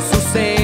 sucesso